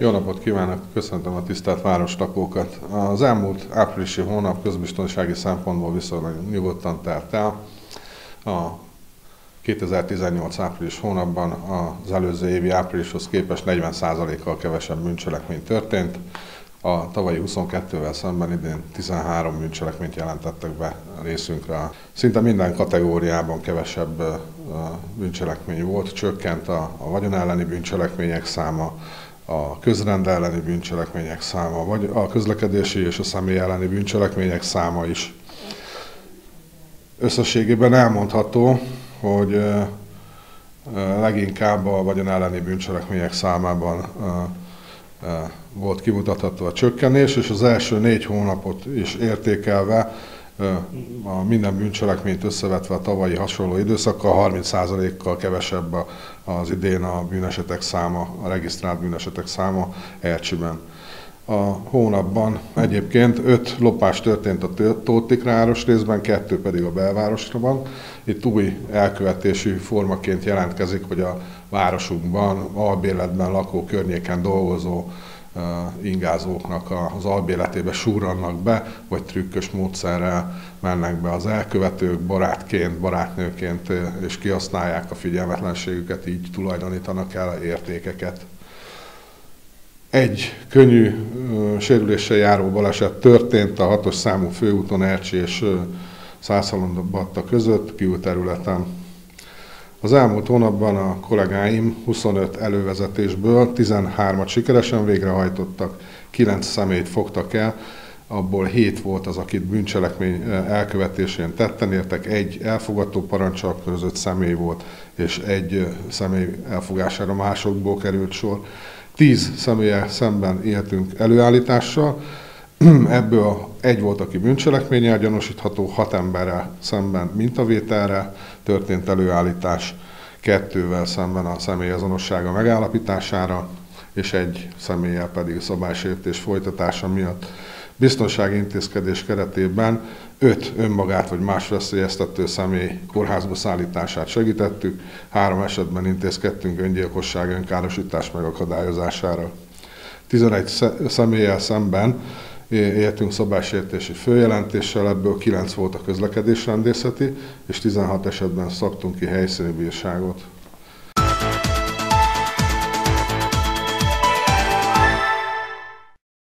Jó napot kívánok, köszöntöm a tisztelt városlakókat. Az elmúlt áprilisi hónap közbiztonsági szempontból viszonylag nyugodtan telt el. A 2018 április hónapban az előző évi áprilishoz képest 40%-kal kevesebb bűncselekmény történt. A tavalyi 22-vel szemben idén 13 bűncselekményt jelentettek be részünkre. Szinte minden kategóriában kevesebb bűncselekmény volt, csökkent a, a vagyon elleni bűncselekmények száma, a közrend elleni bűncselekmények száma, vagy a közlekedési és a személy elleni bűncselekmények száma is. Összességében elmondható, hogy leginkább a vagyon elleni bűncselekmények számában volt kimutatható a csökkenés, és az első négy hónapot is értékelve a minden bűncselekményt összevetve a tavalyi hasonló időszakkal 30%-kal kevesebb az idén a bűnesetek száma, a regisztrált bűnesetek száma Ercsiben. A hónapban egyébként öt lopás történt a Tótikráros részben, kettő pedig a belvárosban. Itt új elkövetési formaként jelentkezik, hogy a városunkban, albérletben lakó környéken dolgozó ingázóknak az albéletébe súrannak be, vagy trükkös módszerrel mennek be az elkövetők barátként, barátnőként, és kihasználják a figyelmetlenségüket, így tulajdonítanak el értékeket. Egy könnyű sérüléssel járó baleset történt a hatos számú főúton Ercsi és Szászalondabatta között, kiúterületen az elmúlt hónapban a kollégáim 25 elővezetésből 13-at sikeresen végrehajtottak, 9 személyt fogtak el, abból 7 volt az, akit bűncselekmény elkövetésén tetten értek, egy elfogadó parancsal között személy volt, és egy személy elfogására másokból került sor. 10 személye szemben éltünk előállítással, Ebből egy volt, aki bűncselekménnyel gyanúsítható, hat emberrel szemben mintavételre történt előállítás, kettővel szemben a személy azonossága megállapítására, és egy személlyel pedig szabálysértés folytatása miatt. Biztonsági intézkedés keretében öt önmagát vagy más veszélyeztető személy kórházba szállítását segítettük, három esetben intézkedtünk öngyilkosság, önkárosítás megakadályozására. 11 személlyel szemben éltünk szabálysértési főjelentéssel, ebből 9 volt a közlekedésrendészeti, és 16 esetben szabtunk ki helyszíni bírságot.